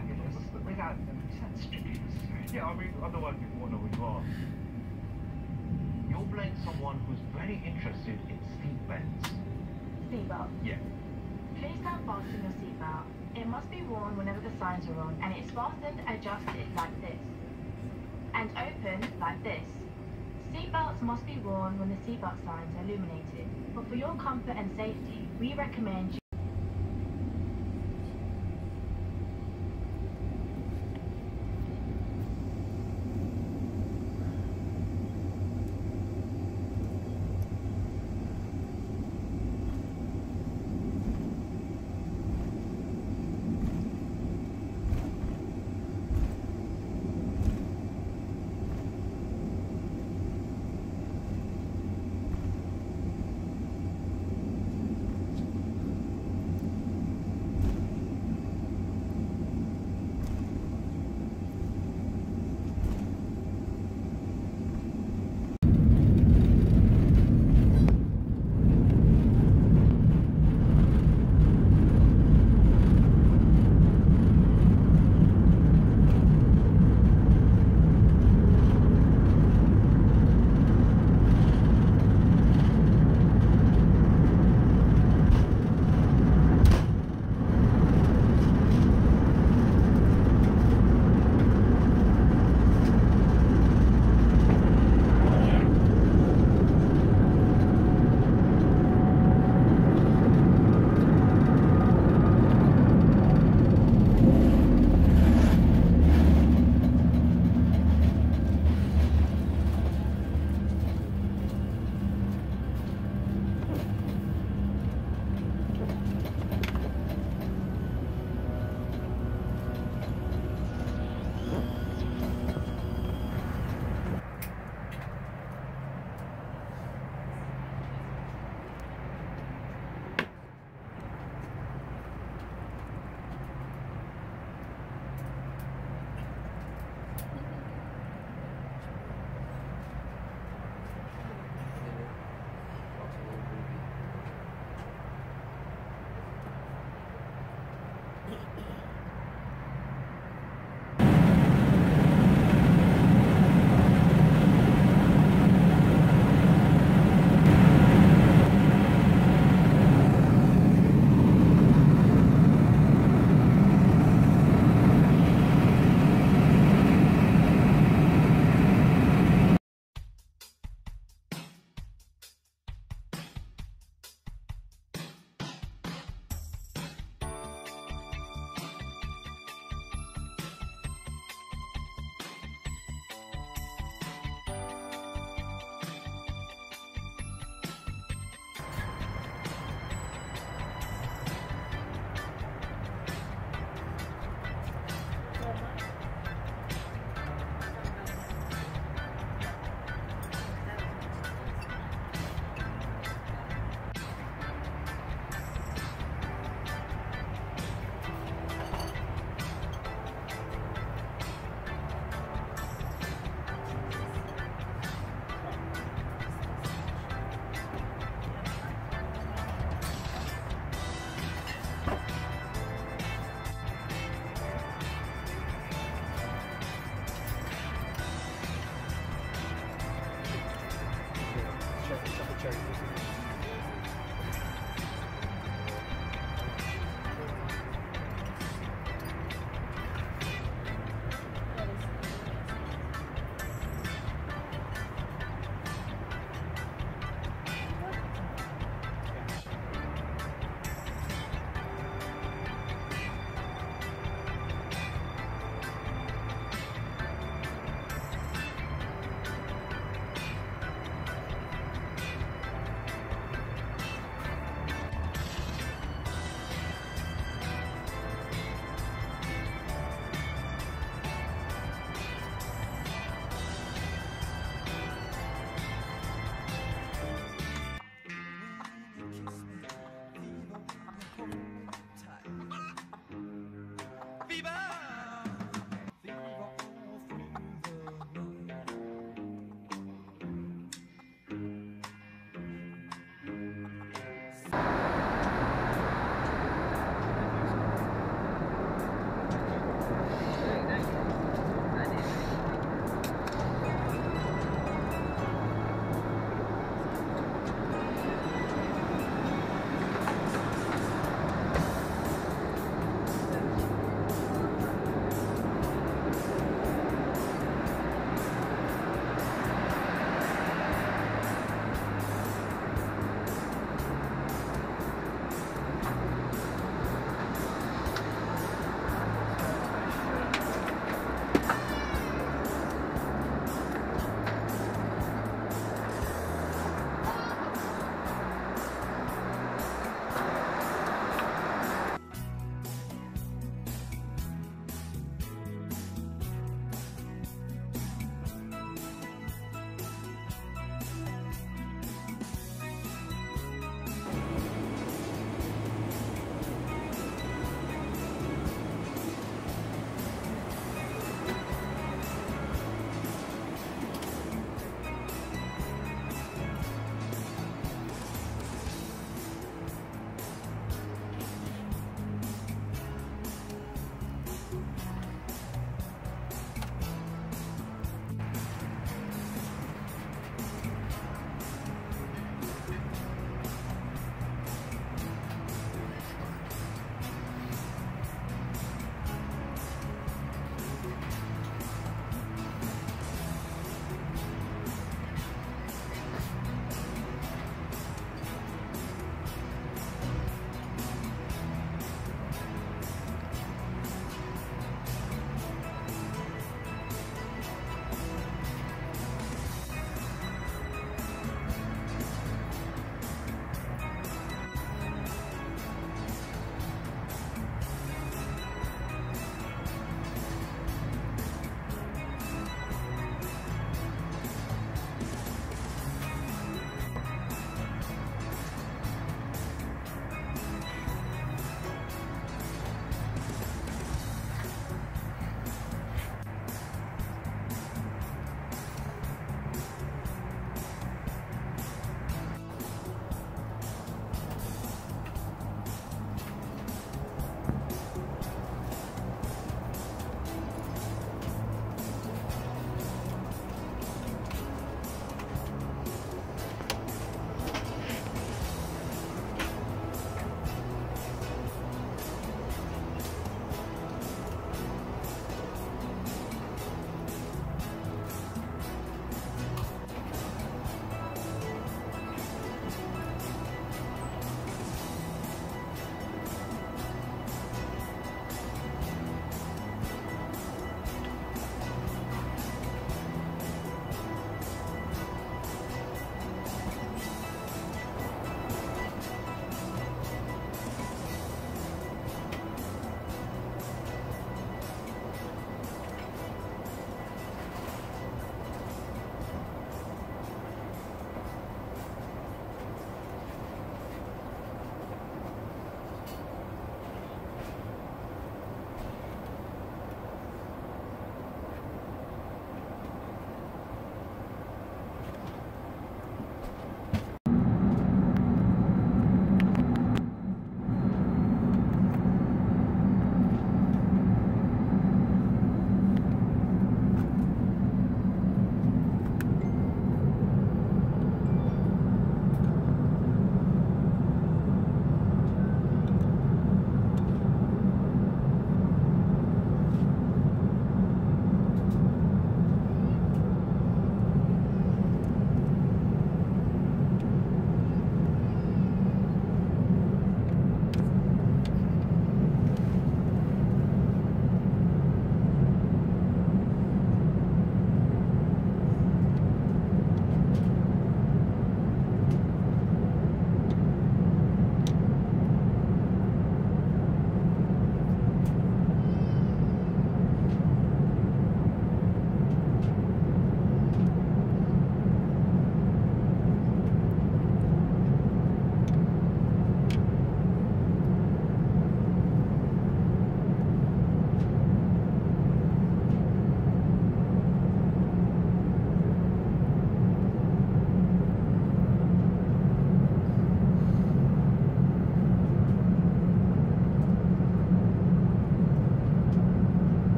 fabulous without them. Is that strictly? Yeah, I mean, otherwise people won't know who you are. You're playing someone who's very interested in seat belts. Seat Seatbelt. Yeah. Please don't fasten your seat belt. It must be worn whenever the signs are on, and it's fastened adjusted like this. And open like this. Seatbelts must be worn when the seatbelt signs are illuminated. But for your comfort and safety, we recommend you